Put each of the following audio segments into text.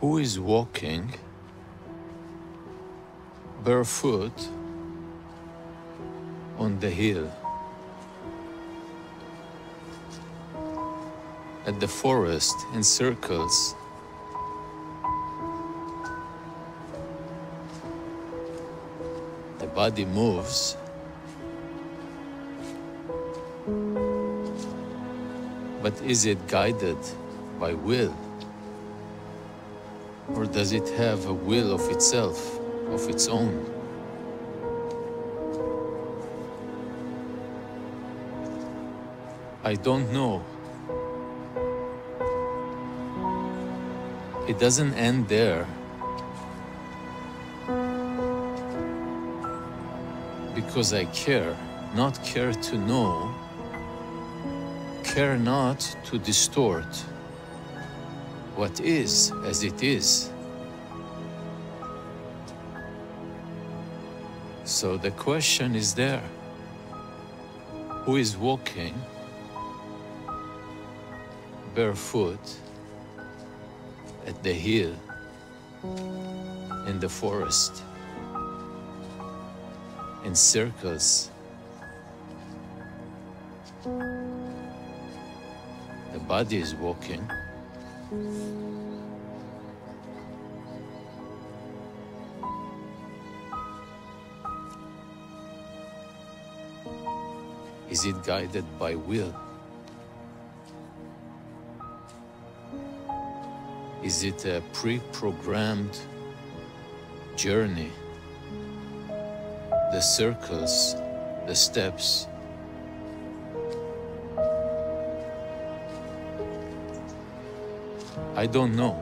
who is walking barefoot on the hill at the forest in circles. The body moves. But is it guided by will? Or does it have a will of itself, of its own? I don't know. It doesn't end there. Because I care, not care to know, care not to distort what is as it is. So the question is there who is walking barefoot at the hill in the forest in circles. The body is walking. Is it guided by will? Is it a pre programmed journey? The circles, the steps. I don't know.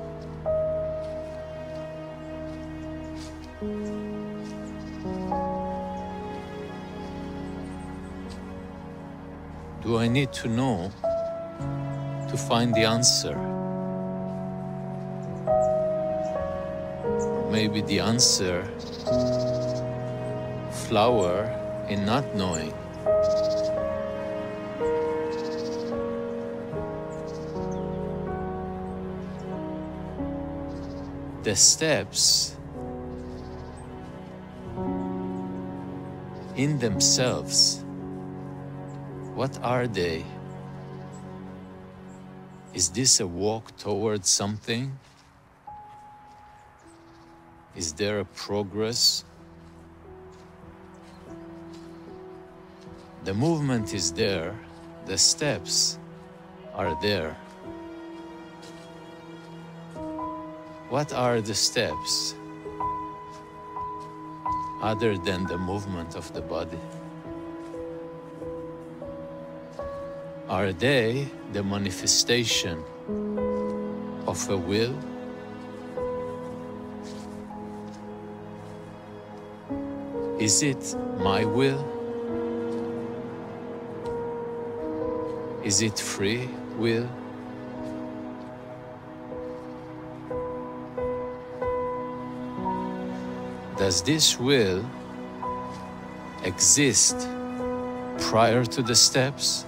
Do I need to know to find the answer? Maybe the answer flower in not knowing. The steps in themselves, what are they? Is this a walk towards something? Is there a progress? The movement is there, the steps are there. What are the steps other than the movement of the body? Are they the manifestation of a will? Is it my will? Is it free will? Does this will exist prior to the steps?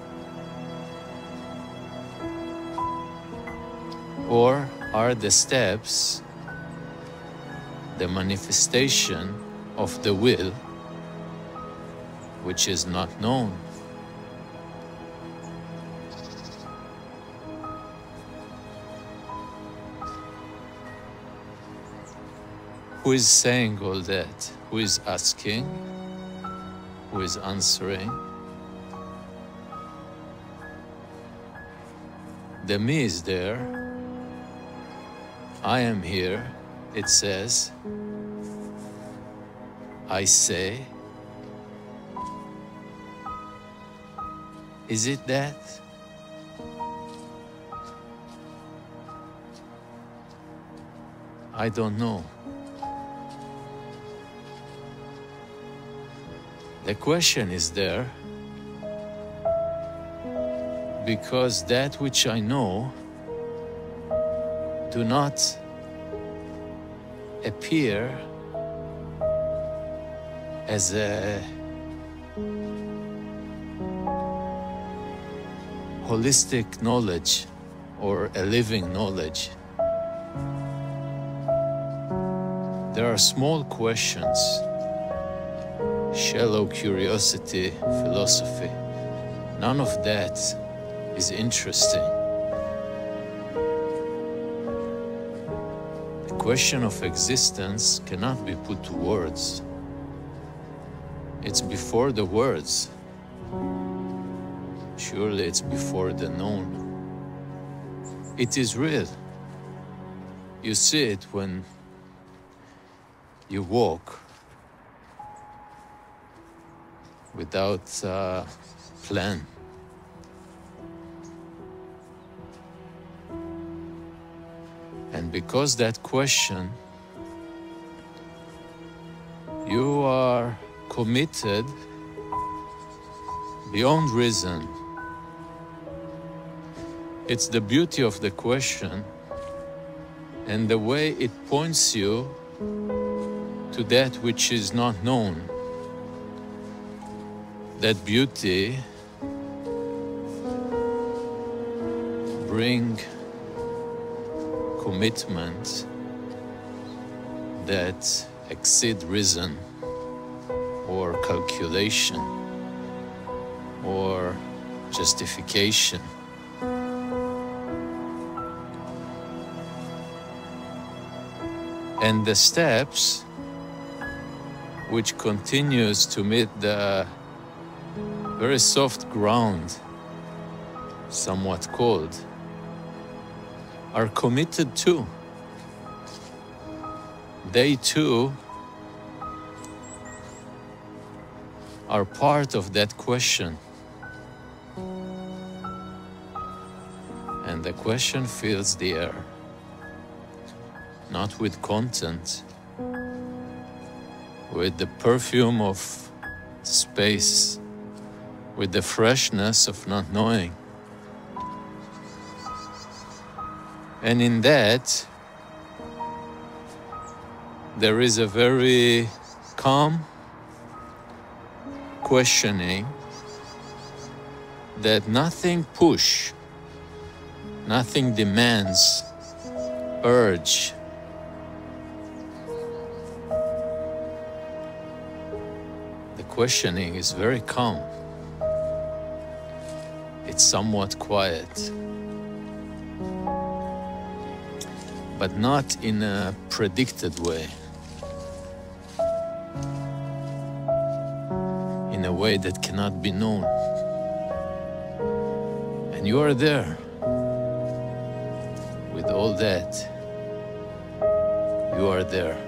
Or are the steps the manifestation of the will which is not known? Who is saying all that? Who is asking? Who is answering? The me is there. I am here, it says. I say. Is it that? I don't know. The question is there because that which I know do not appear as a holistic knowledge or a living knowledge. There are small questions, shallow curiosity, philosophy. None of that is interesting. The question of existence cannot be put to words. It's before the words. Surely it's before the known. It is real. You see it when you walk without a plan. And because that question, you are committed beyond reason. It's the beauty of the question and the way it points you to that which is not known. That beauty bring commitment that exceed reason or calculation or justification. And the steps which continues to meet the very soft ground, somewhat cold, are committed to. They too are part of that question. And the question fills the air, not with content, with the perfume of space, with the freshness of not knowing. And in that, there is a very calm questioning that nothing push, nothing demands, urge. The questioning is very calm. It's somewhat quiet. but not in a predicted way. In a way that cannot be known. And you are there with all that. You are there.